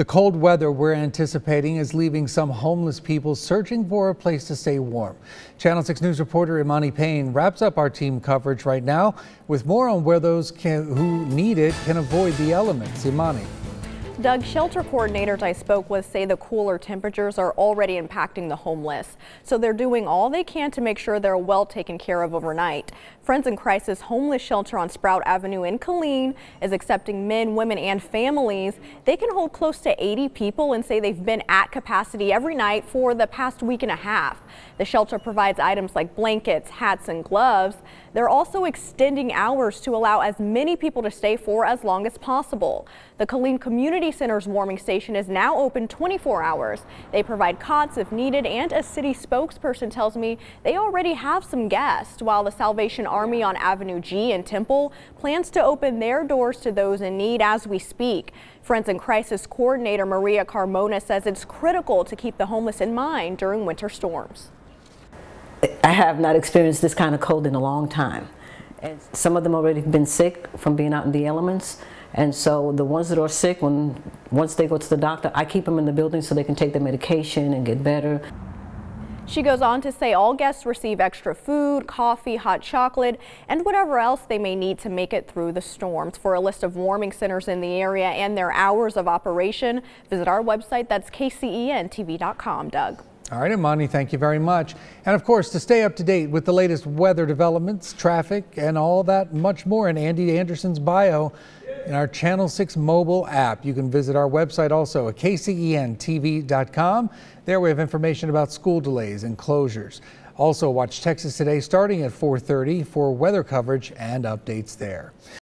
The cold weather we're anticipating is leaving some homeless people searching for a place to stay warm. Channel 6 News reporter Emani Payne wraps up our team coverage right now with more on where those can, who need it can avoid the elements. Emani. Doug, shelter coordinators I spoke with say the cooler temperatures are already impacting the homeless. So they're doing all they can to make sure they're well taken care of overnight. Friends in Crisis Homeless Shelter on Sprout Avenue in Killeen is accepting men, women, and families. They can hold close to 80 people and say they've been at capacity every night for the past week and a half. The shelter provides items like blankets, hats, and gloves. They're also extending hours to allow as many people to stay for as long as possible. The Killeen Community Center's warming station is now open 24 hours. They provide cots if needed, and a city spokesperson tells me they already have some guests, while the Salvation Army on Avenue G in Temple plans to open their doors to those in need as we speak. Friends in Crisis Coordinator Maria Carmona says it's critical to keep the homeless in mind during winter storms. I have not experienced this kind of cold in a long time. And some of them already have been sick from being out in the elements. And so the ones that are sick, when once they go to the doctor, I keep them in the building so they can take their medication and get better. She goes on to say all guests receive extra food, coffee, hot chocolate, and whatever else they may need to make it through the storms. For a list of warming centers in the area and their hours of operation, visit our website. That's kcentv.com. Doug. All right, Emani, thank you very much. And of course, to stay up to date with the latest weather developments, traffic, and all that much more in Andy Anderson's bio in our Channel 6 mobile app. You can visit our website also at kcentv.com. There we have information about school delays and closures. Also, watch Texas Today starting at 4.30 for weather coverage and updates there.